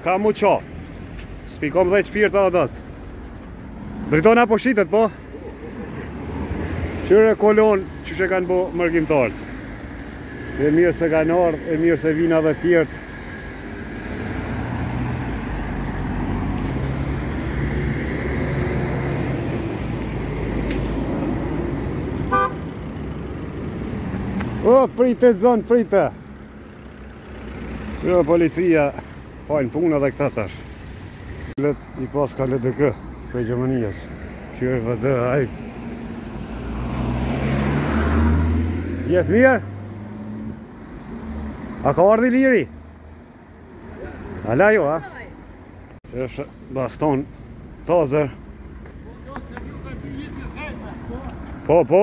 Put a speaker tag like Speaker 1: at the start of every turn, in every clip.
Speaker 1: Çka m'u ça? Shpi kom edhe shpirt a do t' Dritona po shitet po Kqyre kolonën qysh e kanë bo mërgimtarët E mirë se kanë ardhë, e mirë se vinë edhe tjertë O, prite zonën, prite Kjo policia bajnë punë edhe këta tash. Let i pas ka LDK për Gjermanias. Kjo e vëdë aj. Jetë mirë? A ka ardhë Iliri? A la jo, a? Qysh baston tazer. Po, po!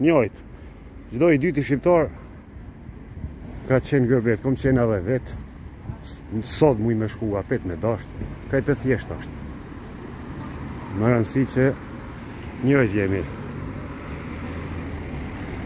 Speaker 1: Njojt. Çdo i dyti shqiptar ka qenë gurbet, kom qenë edhe vet. Sot muj me shku apet me dashtë, krejt e thjeshtë asht. Me rëndësi që njojt jemi.